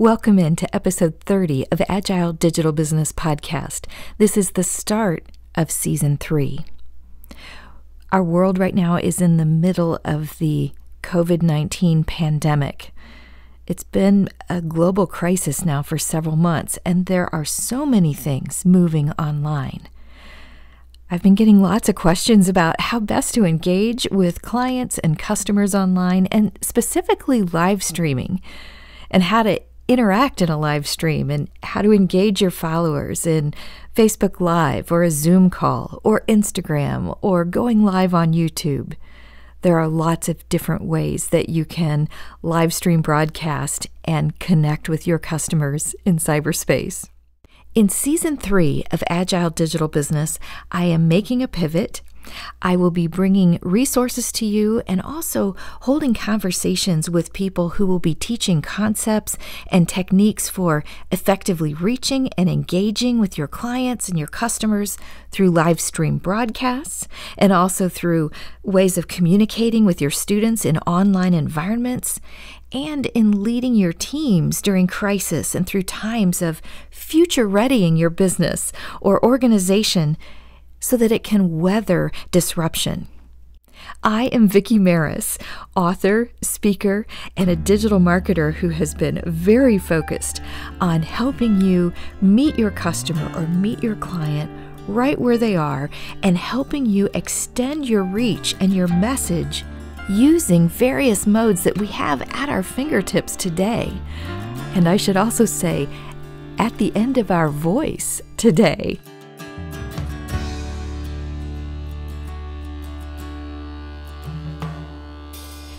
Welcome in to episode 30 of Agile Digital Business Podcast. This is the start of season three. Our world right now is in the middle of the COVID 19 pandemic. It's been a global crisis now for several months, and there are so many things moving online. I've been getting lots of questions about how best to engage with clients and customers online, and specifically live streaming, and how to interact in a live stream and how to engage your followers in Facebook Live or a Zoom call or Instagram or going live on YouTube. There are lots of different ways that you can live stream broadcast and connect with your customers in cyberspace. In season three of Agile Digital Business, I am making a pivot. I will be bringing resources to you and also holding conversations with people who will be teaching concepts and techniques for effectively reaching and engaging with your clients and your customers through live stream broadcasts and also through ways of communicating with your students in online environments and in leading your teams during crisis and through times of future readying your business or organization so that it can weather disruption. I am Vickie Maris, author, speaker, and a digital marketer who has been very focused on helping you meet your customer or meet your client right where they are and helping you extend your reach and your message using various modes that we have at our fingertips today. And I should also say, at the end of our voice today.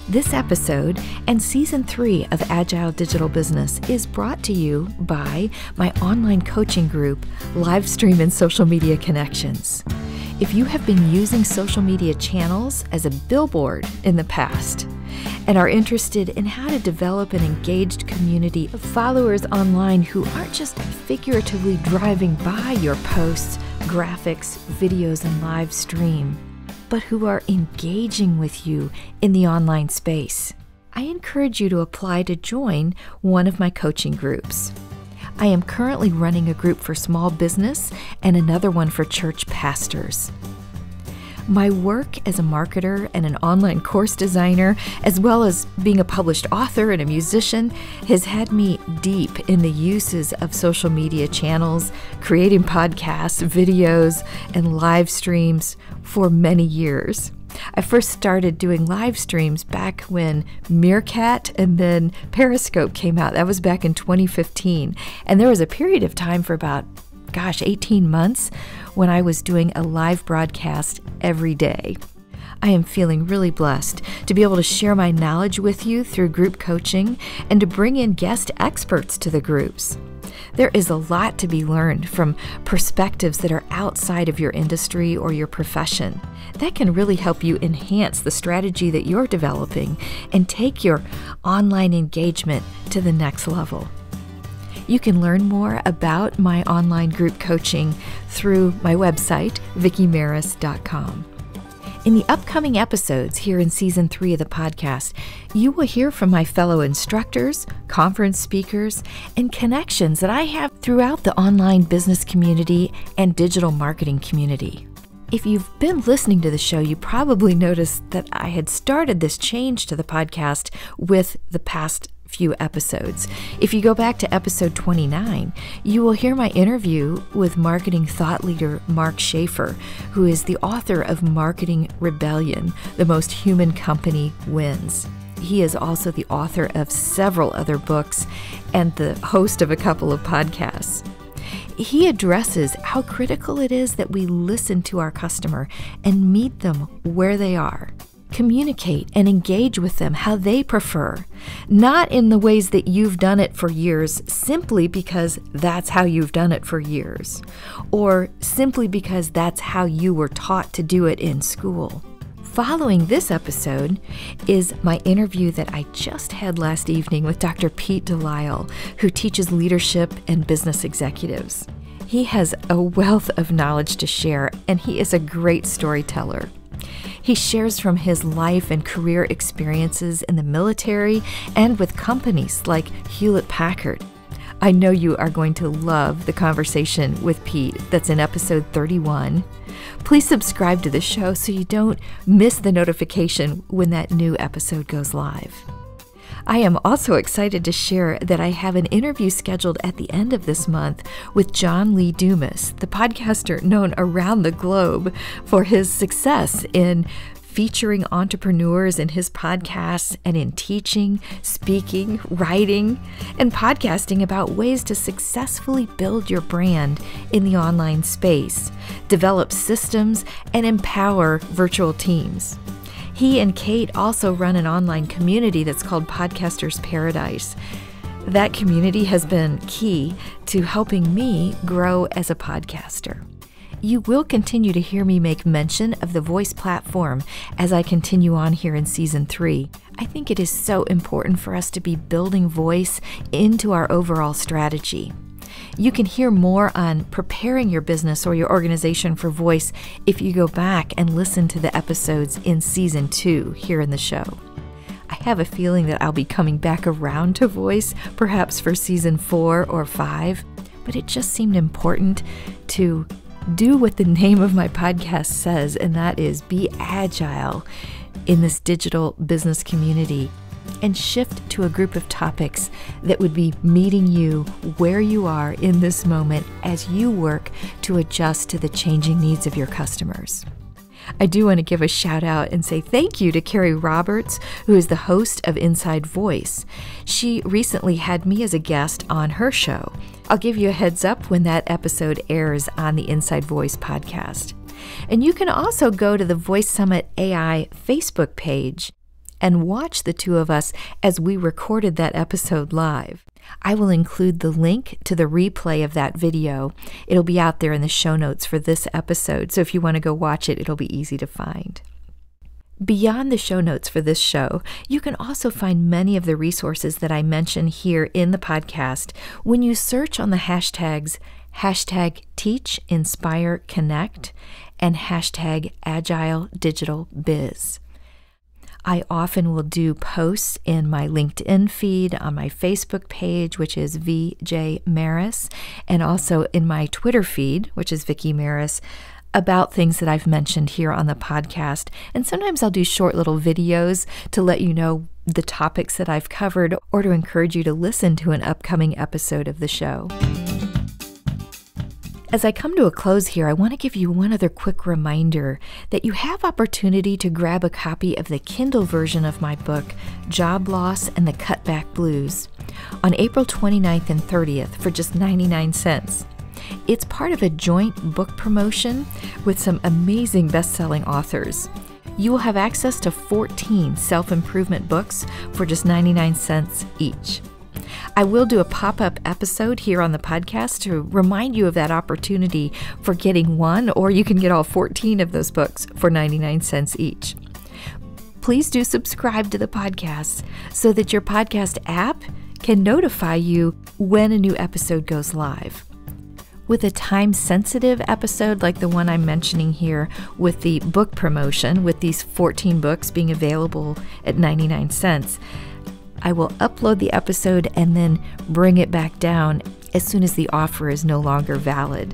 This episode and season three of Agile Digital Business is brought to you by my online coaching group, Livestream and Social Media Connections. If you have been using social media channels as a billboard in the past, and are interested in how to develop an engaged community of followers online who aren't just figuratively driving by your posts, graphics, videos, and live stream, but who are engaging with you in the online space. I encourage you to apply to join one of my coaching groups. I am currently running a group for small business and another one for church pastors. My work as a marketer and an online course designer, as well as being a published author and a musician, has had me deep in the uses of social media channels, creating podcasts, videos, and live streams for many years. I first started doing live streams back when Meerkat and then Periscope came out. That was back in 2015. And there was a period of time for about gosh, 18 months when I was doing a live broadcast every day. I am feeling really blessed to be able to share my knowledge with you through group coaching and to bring in guest experts to the groups. There is a lot to be learned from perspectives that are outside of your industry or your profession. That can really help you enhance the strategy that you're developing and take your online engagement to the next level. You can learn more about my online group coaching through my website, vickiemaris.com. In the upcoming episodes here in season three of the podcast, you will hear from my fellow instructors, conference speakers, and connections that I have throughout the online business community and digital marketing community. If you've been listening to the show, you probably noticed that I had started this change to the podcast with the past few episodes. If you go back to episode 29, you will hear my interview with marketing thought leader Mark Schaefer, who is the author of Marketing Rebellion The Most Human Company Wins. He is also the author of several other books and the host of a couple of podcasts. He addresses how critical it is that we listen to our customer and meet them where they are communicate and engage with them how they prefer, not in the ways that you've done it for years simply because that's how you've done it for years, or simply because that's how you were taught to do it in school. Following this episode is my interview that I just had last evening with Dr. Pete DeLisle, who teaches leadership and business executives. He has a wealth of knowledge to share, and he is a great storyteller. He shares from his life and career experiences in the military and with companies like Hewlett Packard. I know you are going to love the conversation with Pete that's in episode 31. Please subscribe to the show so you don't miss the notification when that new episode goes live. I am also excited to share that I have an interview scheduled at the end of this month with John Lee Dumas, the podcaster known around the globe for his success in featuring entrepreneurs in his podcasts and in teaching, speaking, writing, and podcasting about ways to successfully build your brand in the online space, develop systems, and empower virtual teams. He and Kate also run an online community that's called Podcasters Paradise. That community has been key to helping me grow as a podcaster. You will continue to hear me make mention of the voice platform as I continue on here in season three. I think it is so important for us to be building voice into our overall strategy. You can hear more on preparing your business or your organization for voice if you go back and listen to the episodes in season two here in the show. I have a feeling that I'll be coming back around to voice, perhaps for season four or five, but it just seemed important to do what the name of my podcast says, and that is be agile in this digital business community and shift to a group of topics that would be meeting you where you are in this moment as you work to adjust to the changing needs of your customers. I do want to give a shout out and say thank you to Keri Roberts, who is the host of Inside Voice. She recently had me as a guest on her show. I'll give you a heads up when that episode airs on the Inside Voice podcast. And you can also go to the Voice Summit AI Facebook page and watch the two of us as we recorded that episode live. I will include the link to the replay of that video. It'll be out there in the show notes for this episode, so if you want to go watch it, it'll be easy to find. Beyond the show notes for this show, you can also find many of the resources that I mention here in the podcast when you search on the hashtags hashtag Teach, Inspire, Connect, and hashtag Agile Digital Biz. I often will do posts in my LinkedIn feed, on my Facebook page, which is VJ Maris, and also in my Twitter feed, which is Vickie Maris, about things that I've mentioned here on the podcast. And sometimes I'll do short little videos to let you know the topics that I've covered or to encourage you to listen to an upcoming episode of the show. As I come to a close here, I want to give you one other quick reminder that you have opportunity to grab a copy of the Kindle version of my book, Job Loss and the Cutback Blues, on April 29th and 30th for just 99 cents. It's part of a joint book promotion with some amazing best selling authors. You will have access to 14 self improvement books for just 99 cents each. I will do a pop up episode here on the podcast to remind you of that opportunity for getting one, or you can get all 14 of those books for 99 cents each. Please do subscribe to the podcast so that your podcast app can notify you when a new episode goes live. With a time sensitive episode like the one I'm mentioning here, with the book promotion, with these 14 books being available at 99 cents, I will upload the episode and then bring it back down as soon as the offer is no longer valid.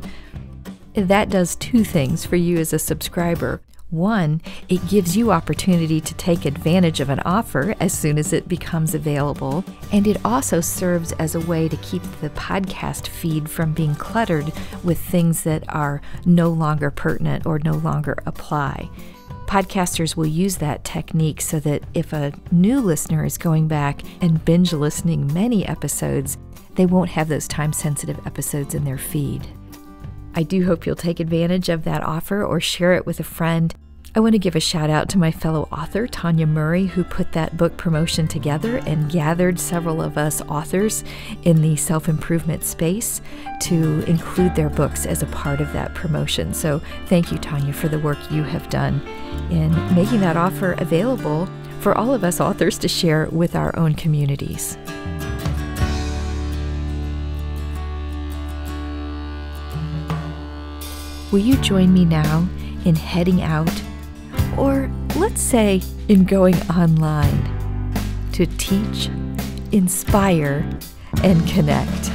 That does two things for you as a subscriber. One, it gives you opportunity to take advantage of an offer as soon as it becomes available, and it also serves as a way to keep the podcast feed from being cluttered with things that are no longer pertinent or no longer apply. Podcasters will use that technique so that if a new listener is going back and binge listening many episodes, they won't have those time sensitive episodes in their feed. I do hope you'll take advantage of that offer or share it with a friend I want to give a shout out to my fellow author, Tanya Murray, who put that book promotion together and gathered several of us authors in the self improvement space to include their books as a part of that promotion. So, thank you, Tanya, for the work you have done in making that offer available for all of us authors to share with our own communities. Will you join me now in heading out or let's say in going online to teach, inspire, and connect.